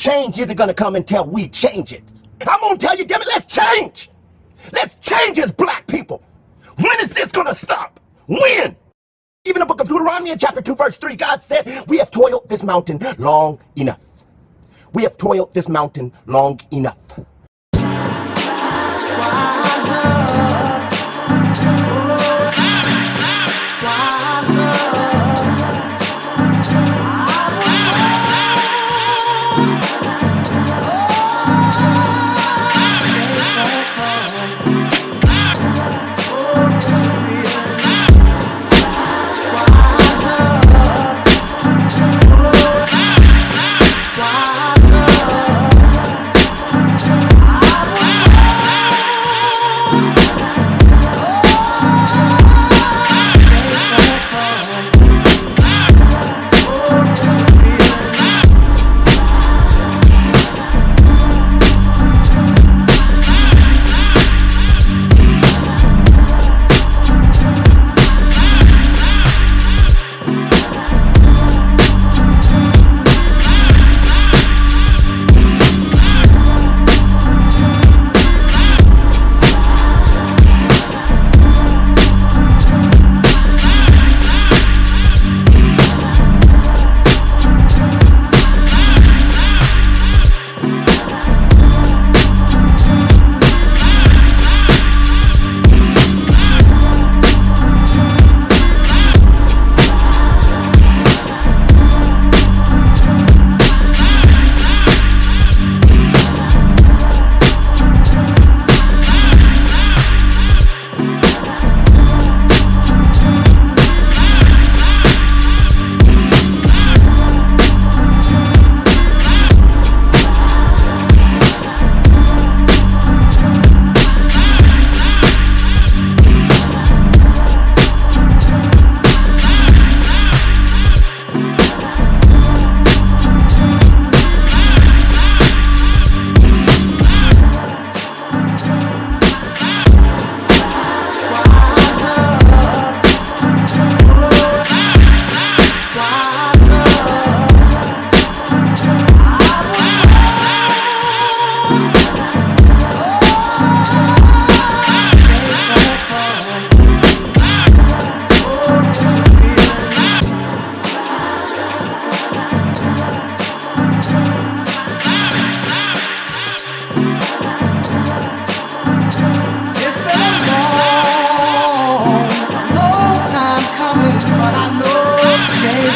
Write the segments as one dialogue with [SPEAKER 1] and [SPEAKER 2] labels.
[SPEAKER 1] change isn't gonna come until we change it. I'm gonna tell you, damn it, let's change. Let's change as black people. When is this gonna stop? When? Even the book of Deuteronomy chapter 2, verse 3, God said, We have toiled this mountain long enough. We have toiled this mountain long enough.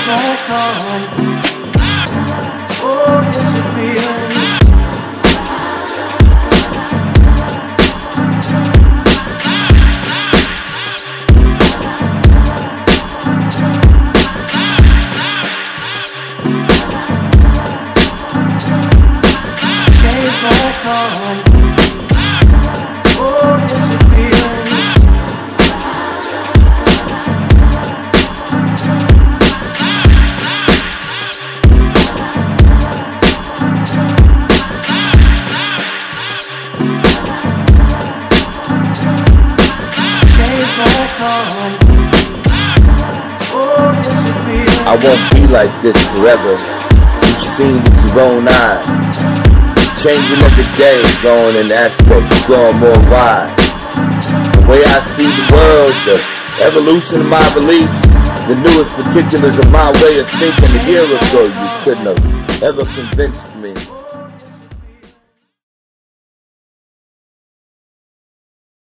[SPEAKER 2] Change gon' come. Oh, yes it will.
[SPEAKER 3] I won't be like this forever. You've seen with your own eyes. Changing every day, growing in aspects, growing more wise. The way I see the world, the evolution of my beliefs, the newest particulars of my way of thinking a year ago, you couldn't have ever convinced